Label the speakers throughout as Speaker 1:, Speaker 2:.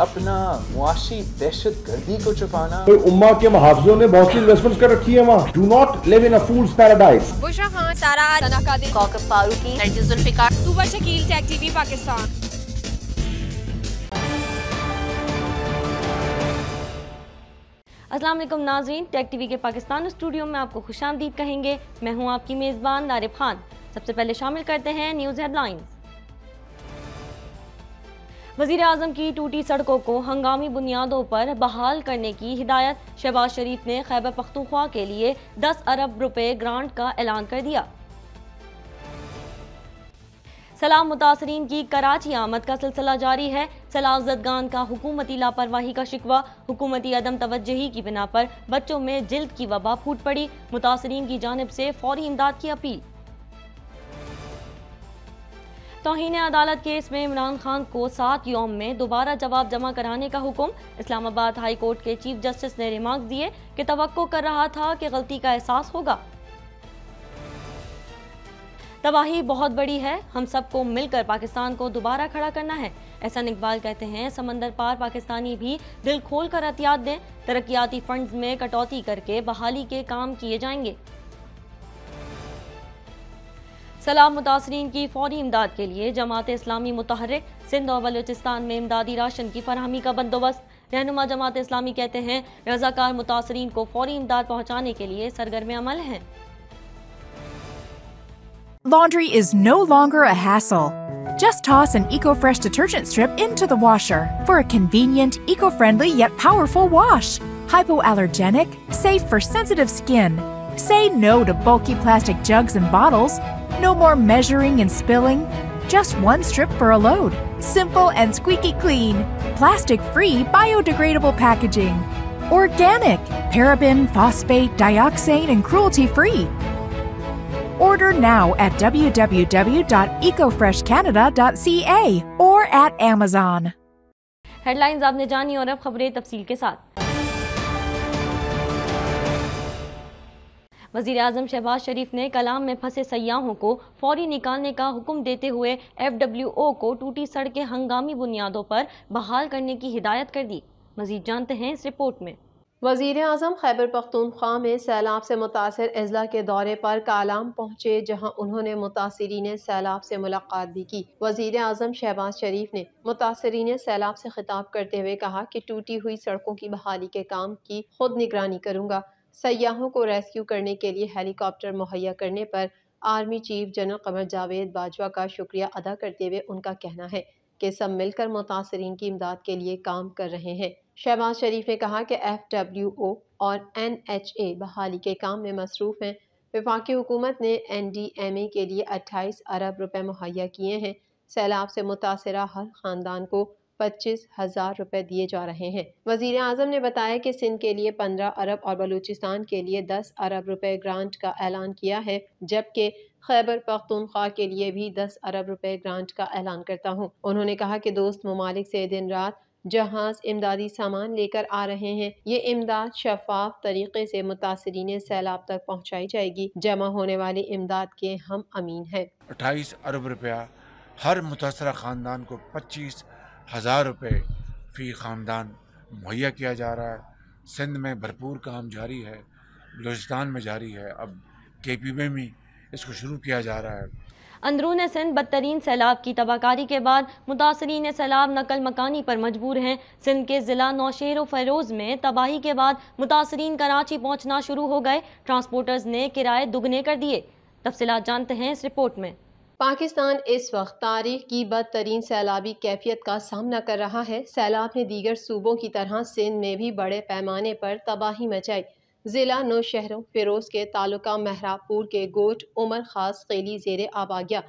Speaker 1: अपना मुआशी दहशत गर्दी को छुपाना।
Speaker 2: कोई उम्मा के मुहावजों ने बहुत सी इन्वेस्टमेंट कर रखी है वहाँ।
Speaker 3: Do not live in a
Speaker 4: fool's paradise Bushra Khan
Speaker 3: Sara Farooqui. Shakeel TV Pakistan.
Speaker 5: अस्सलाम वालेकुम नाजरीन टेक टीवी के पाकिस्तान स्टूडियो में आपको खुश आमदीद कहेंगे। मैं हूँ आपकी मेज़बान नारिब खान। सबसे पहले शामिल करते हैं न्यूज़ हेडलाइंस। वज़ीर अजम की टूटी सड़कों को हंगामी बुनियादों पर बहाल करने की हिदायत शहबाज शरीफ ने खैबर पख्तूनख्वा के लिए 10 अरब रुपए ग्रांट का ऐलान कर दिया। सलाम मुतासरीन की कराची आमद का सिलसिला जारी है। सलाम जदगान का हुकूमती लापरवाही का शिकवा। हुकूमती अदम तवज्जही की बिना पर बच्चों में जिल्द की वबा फूट पड़ी। मुतासरीन की जानब से फौरी इमदाद की अपील। तोहन अदालत केस में इमरान खान को सात योम में दोबारा जवाब जमा कराने का हुक्म। इस्लामाबाद हाई कोर्ट के चीफ जस्टिस ने रिमार्क दिए कि तो कर रहा था कि गलती का एहसास होगा। तबाही बहुत बड़ी है। हम सबको मिलकर पाकिस्तान को दोबारा खड़ा करना है। ऐसा इकबाल कहते हैं, समंदर पार पाकिस्तानी भी दिल खोल कर एहतियात दें। तरक्याती फंड्स में कटौती करके बहाली के काम किए जाएँगे। सलाम मुतासरीन की फौरी इमदाद के लिए जमात इस्लामी मुतहरक सिंध और बलूचिस्तान में इमदादी राशन की फरहमी का बंदोबस्त रहनुमा जमात इस्लामी कहते हैं रजाकार मुतासरीन को फौरी इमदाद पहुँचाने के लिए सरगर्म अमल हैं
Speaker 6: Laundry is no longer a hassle. Just toss an EcoFresh detergent strip into the washer for a convenient, eco-friendly yet powerful wash. Hypoallergenic, safe for sensitive skin. Say no to bulky plastic jugs and bottles. No more measuring and spilling. Just one strip for a load. Simple and squeaky clean. Plastic-free, biodegradable packaging. Organic, paraben, phosphate, dioxane, and cruelty-free. Order now at www.ecofreshcanada.ca or at Amazon.
Speaker 5: Headlines आपने जानी और अब खबरें तफसील के साथ वज़ीर अजम शहबाज शरीफ ने कलाम में फंसे सयाहों को फौरी निकालने का हुक्म देते हुए एफ़ डब्ल्यू ओ को टूटी सड़कें हंगामी बुनियादों पर बहाल करने की हिदायत कर दी। मजीद जानते हैं इस रिपोर्ट में।
Speaker 7: वज़ीर अजम खैबर पख्तूनख्वा में सैलाब से मुतासर अजला के दौरे पर कालाम पहुँचे, जहाँ उन्होंने मुतासरीन सैलाब से मुलाकात भी की। वज़ीर अजम शहबाज शरीफ ने मुतासरीन सैलाब से खिताब करते हुए कहा कि टूटी हुई सड़कों की बहाली के काम की खुद निगरानी करूँगा। सयाहों को रेस्क्यू करने के लिए हेलीकॉप्टर मुहैया करने पर army chief general Qamar Javed Bajwa का शुक्रिया अदा करते हुए उनका कहना है कि सब मिलकर मुतासरीन की इमदाद के लिए काम कर रहे हैं। शहबाज शरीफ ने कहा कि एफ़ डब्ल्यू ओ और एन एच ए बहाली के काम में मसरूफ़ हैं। विफाकी हुकूमत ने एन डी एम ए के लिए अट्ठाईस अरब रुपये मुहैया किए हैं। सैलाब से मुतासर हर ख़ानदान को पच्चीस हज़ार रुपये दिए जा रहे हैं। वज़ीर अजम ने बताया कि सिंध के लिए पंद्रह अरब और बलूचिस्तान के लिए दस अरब रुपए ग्रांट का ऐलान किया है, जबकि खैबर पख्तूनख्वा के लिए भी दस अरब रुपए ग्रांट का ऐलान करता हूँ। उन्होंने कहा कि दोस्त ममालिक से दिन रात जहाज़ इमदादी सामान लेकर आ रहे हैं। ये इमदाद शफाफ तरीके से मुतासरीन सैलाब तक पहुँचाई जाएगी। जमा होने वाली इमदाद के हम अमीन हैं।
Speaker 8: अट्ठाईस अरब रुपया हर मुतासर ख़ानदान को पच्चीस हज़ार रुपये फ़ी ख़ानदान मुहैया किया जा रहा है। सिंध में भरपूर काम जारी है, बलूचिस्तान में जारी है। अब के पी में भी इसको शुरू किया जा रहा है।
Speaker 5: अंदरून सिंध बदतरीन सैलाब की तबाहकारी के बाद मुतासरीन सैलाब नकल मकानी पर मजबूर हैं। सिंध के ज़िला नौशेर फ़रोज़ में तबाही के बाद मुतासरीन कराची पहुँचना शुरू हो गए। ट्रांसपोर्टर्स ने किराए दुगने कर दिए। तफसीलात जानते हैं इस रिपोर्ट में।
Speaker 7: पाकिस्तान इस वक्त तारीख की बदतरीन सैलाबी कैफियत का सामना कर रहा है। सैलाब ने दीगर सूबों की तरह सिंध में भी बड़े पैमाने पर तबाही मचाई। ज़िला नौ शहरों, फिरोज़ के तालुका महरापुर के गोट, उमर खास खेली जेर आब आ गया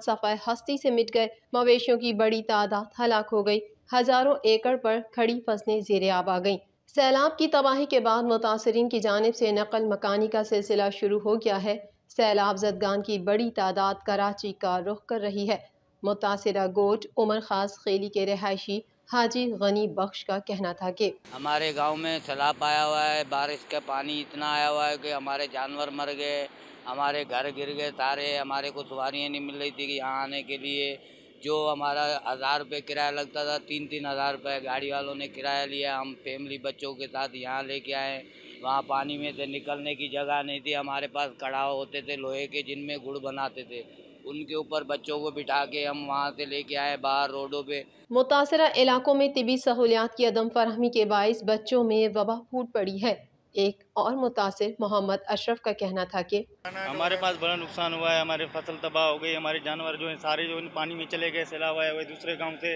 Speaker 7: सफ़ाई, हस्ती से मिट गए। मवेशियों की बड़ी तादाद हलाक हो गई। हज़ारों एकड़ पर खड़ी फ़सलें जेर आब आ गईं। सैलाब की तबाही के बाद मुतासरीन की जानब से नकल मकानी का सिलसिला शुरू हो गया है। सैलाब जदगान की बड़ी तादाद कराची का रुख कर रही है। मुतासरा गोट उमर खास खेली के रहायशी हाजी गनी बख्श का कहना था कि
Speaker 9: हमारे गाँव में सैलाब आया हुआ है, बारिश का पानी इतना आया हुआ है कि हमारे जानवर मर गए, हमारे घर गिर गए सारे हमारे को सवारियाँ नहीं मिल रही थी कि यहाँ आने के लिए। जो हमारा हज़ार रुपये किराया लगता था तीन तीन हज़ार रुपये गाड़ी वालों ने किराया लिया, हम फैमिली बच्चों के साथ यहाँ लेके आए। वहाँ पानी में से निकलने की जगह नहीं थी। हमारे पास कड़ाव होते थे लोहे के जिनमें गुड़ बनाते थे। उनके ऊपर बच्चों को बिठा के हम वहाँ से लेके आए बाहर रोडों पे।
Speaker 7: मुतासरा इलाकों में तिबी सहूलियात की अदम फरहमी के बायस बच्चों में वबा फूट पड़ी है। एक और मुतासर मोहम्मद अशरफ का कहना था कि
Speaker 10: हमारे पास बड़ा नुकसान हुआ है हमारे फ़सल तबाह हो गई हमारे जानवर जो है सारे जो पानी में चले गए सैलाब आया हुआ है दूसरे गाँव से।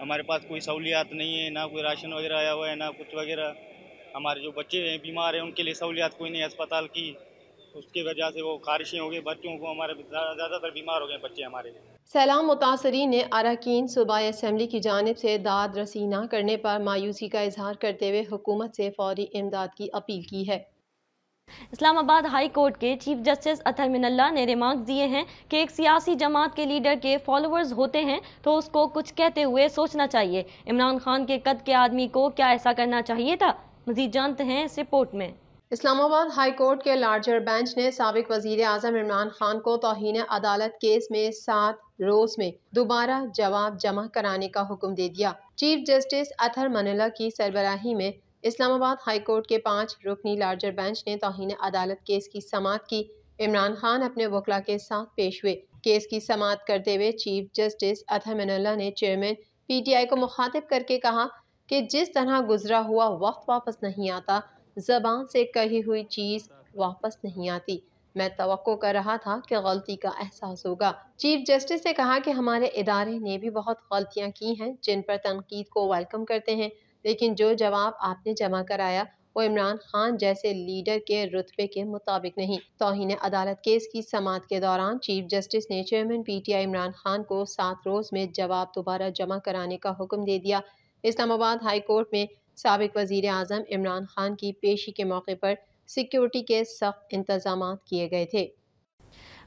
Speaker 10: हमारे पास कोई सहूलियात नहीं है ना कोई राशन वगैरह आया हुआ है ना कुछ वगैरह। हमारे जो बच्चे हैं बीमार हैं उनके लिए सहूलियात कोई नहीं अस्पताल की। उसकी वजह से वो खारिशें हो गई बच्चों को हमारे ज़्यादातर बीमार हो गए बच्चे हमारे।
Speaker 7: सैलाम मुतासरी ने अरकान सूबाई असम्बली की जानब से दाद रसी न करने पर मायूसी का इजहार करते हुए हुकूमत से फौरी इमदाद की अपील की है।
Speaker 5: इस्लामाबाद हाई कोर्ट के चीफ जस्टिस अतर मिनल्ला ने रिमार्क दिए हैं कि एक सियासी जमात के लीडर के फॉलोअर्स होते हैं तो उसको कुछ कहते हुए सोचना चाहिए। इमरान खान के कद के आदमी को क्या ऐसा करना चाहिए था? मजीद जानते हैं इस रिपोर्ट में।
Speaker 7: इस्लामाबाद हाई कोर्ट के लार्जर बेंच ने सबक वज़ीर अजम इमरान खान को तोहन अदालत केस में सात रोज में दोबारा जवाब जमा कराने का हुक्म दे दिया। चीफ जस्टिस अथर मनिला की सरबराही में इस्लामाबाद हाई कोर्ट के पाँच रुकनी लार्जर बेंच ने तोहन अदालत केस की समात की। इमरान खान अपने वकला के साथ पेश हुए। केस की समात करते हुए चीफ जस्टिस अथर मनिला ने चेयरमैन पी को मुखातिब करके कहा कि जिस तरह गुजरा हुआ वक्त वापस नहीं आता, जबान से कही हुई चीज़ वापस नहीं आती। मैं तो कर रहा था कि गलती का एहसास होगा। चीफ जस्टिस ने कहा कि हमारे इदारे ने भी बहुत गलतियाँ की हैं, जिन पर तनकीद को वेलकम करते हैं, लेकिन जो जवाब आपने जमा कराया, वो इमरान खान जैसे लीडर के रुतबे के मुताबिक नहीं। तोहन अदालत केस की समात के दौरान चीफ जस्टिस ने चेयरमैन पीटीआई इमरान खान को सात रोज में जवाब दोबारा जमा कराने का हुक्म दे दिया। इस्लामाबाद हाई कोर्ट में सबक वज़ीर अजम इमरान खान की पेशी के मौके पर सिक्योरिटी के सख्त इंतज़ाम किए गए थे।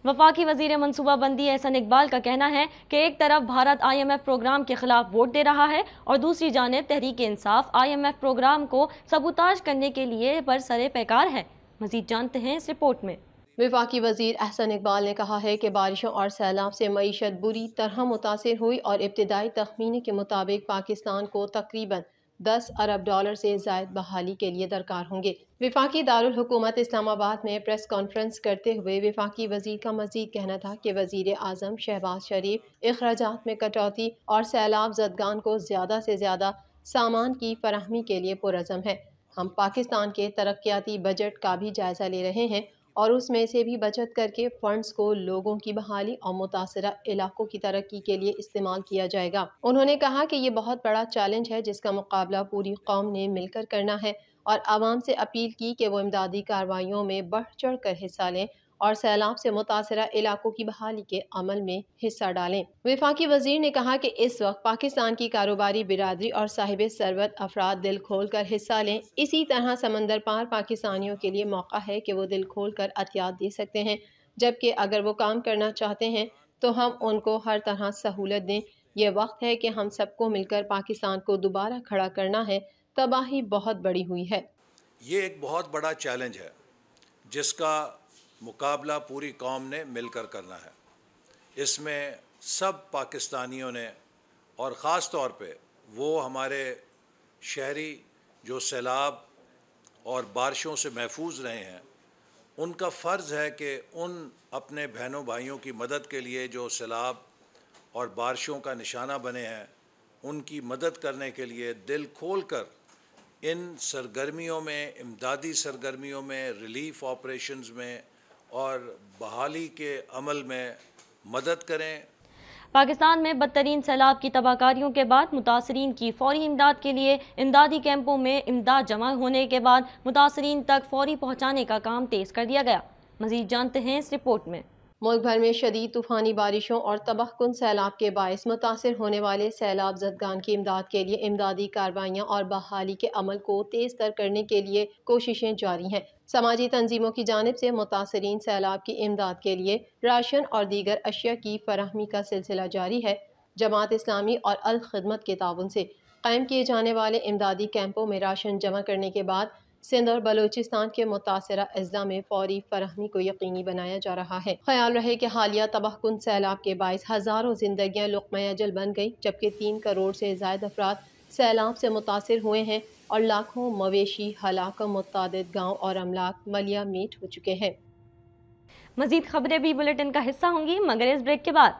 Speaker 5: वफाकी वज़ीर मनसूबाबंदी एहसन इकबाल का कहना है कि एक तरफ़ Bharat I M F program के खिलाफ वोट दे रहा है और दूसरी जानब Tehreek Insaf I M F program को सबूताज करने के लिए बरसरे पैकार है। मजीद जानते हैं इस रिपोर्ट में।
Speaker 7: विफाकी वज़ीर अहसन इकबाल ने कहा है कि बारिशों और सैलाब से मीशत बुरी तरह मुतासर हुई और इब्तदाई तखमीने के मुताबिक पाकिस्तान को तकरीबन दस अरब डॉलर से जायद बहाली के लिए दरकार होंगे। विफाकी दारकूमत इस्लामाबाद में प्रेस कॉन्फ्रेंस करते हुए विफाकी वज़ीर का मजीद कहना था कि वज़ीर अजम शहबाज शरीफ अखराज में कटौती और सैलाब जदगान को ज़्यादा से ज़्यादा सामान की फरहमी के लिए पुरज़म है। हम पाकिस्तान के तरक्याती बजट का भी जायज़ा ले रहे हैं और उसमें से भी बचत करके फ़ंड्स को लोगों की बहाली और मुतासर इलाकों की तरक्की के लिए इस्तेमाल किया जाएगा। उन्होंने कहा कि ये बहुत बड़ा चैलेंज है, जिसका मुकाबला पूरी कौम ने मिलकर करना है और आवाम से अपील की कि वो इमदादी कार्रवाइयों में बढ़ चढ़ कर हिस्सा लें और सैलाब से मुतासर इलाकों की बहाली के अमल में हिस्सा डालें। विफाकी वज़ीर ने कहा कि इस वक्त पाकिस्तान की कारोबारी बिरादरी और साहिब सरबत अफराद दिल खोल कर हिस्सा लें। इसी तरह समंदर पार पाकिस्तानियों के लिए मौका है कि वो दिल खोल कर अतियात दे सकते हैं। जबकि अगर वो काम करना चाहते हैं तो हम उनको हर तरह सहूलत दें। यह वक्त है कि हम सबको मिलकर पाकिस्तान को दोबारा खड़ा करना है। तबाही बहुत बड़ी हुई है।
Speaker 11: ये एक बहुत बड़ा चैलेंज है, जिसका मुकाबला पूरी कौम ने मिलकर करना है। इसमें सब पाकिस्तानियों ने और ख़ास तौर पे वो हमारे शहरी जो सैलाब और बारिशों से महफूज रहे हैं, उनका फ़र्ज़ है कि उन अपने बहनों भाइयों की मदद के लिए जो सैलाब और बारिशों का निशाना बने हैं, उनकी मदद करने के लिए दिल खोल कर इन सरगर्मियों में, इमदादी सरगर्मियों में, रिलीफ़ ऑपरेशंस में और बहाली के अमल में मदद करें।
Speaker 5: पाकिस्तान में बदतरीन सैलाब की तबाहकारियों के बाद मुतासरीन की फौरी इमदाद के लिए इमदादी कैंपों में इमदाद जमा होने के बाद मुतासरीन तक फौरी पहुँचाने का काम तेज़ कर दिया गया। मजीद जानते हैं इस रिपोर्ट में।
Speaker 7: मुल्क भर में शदीद तूफ़ानी बारिशों और तबाहकुन सैलाब के बायस मुतासर होने वाले सैलाब जदगान की इमदाद के लिए इमदादी कार्रवाइयाँ और बहाली के अमल को तेज़ तर करने के लिए कोशिशें जारी हैं। समाजी तंजीमों की जानब से मुतासरीन सैलाब की इमदाद के लिए राशन और दीगर अशिया की फरहमी का सिलसिला जारी है। जमात इस्लामी और अलखदमत के ताउन से कायम किए जाने वाले इमदादी कैंपों में राशन जमा करने के बाद सिंध और बलूचिस्तान के मुतासर अजला में फौरी फरहमी को यकीनी बनाया जा रहा है। ख्याल रहे कि हालिया तबाह तबाहकुन सैलाब के बायस हज़ारों जिंदगियाँ लुकमयाजल बन गई, जबकि तीन करोड़ से जायद अफराद सैलाब से मुतासर हुए हैं और लाखों मवेशी, हलाक मुतद गाँव और अमलाक मलिया मीट हो चुके हैं।
Speaker 5: मजीद खबरें भी बुलेटिन का हिस्सा होंगी, मगर इस ब्रेक के बाद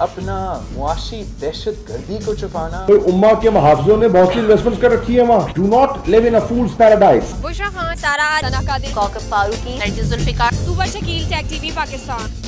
Speaker 1: अपना मुआशी दहशत गर्दी को छुपाना।
Speaker 2: तो उम्मा के मुहावजों ने बहुत सी इन्वेस्टमेंट कर रखी है वहाँ। Do not
Speaker 3: live in a fool's paradise
Speaker 4: Bushra Khan
Speaker 3: Sara Farooqui Shakeel tag TV Pakistan.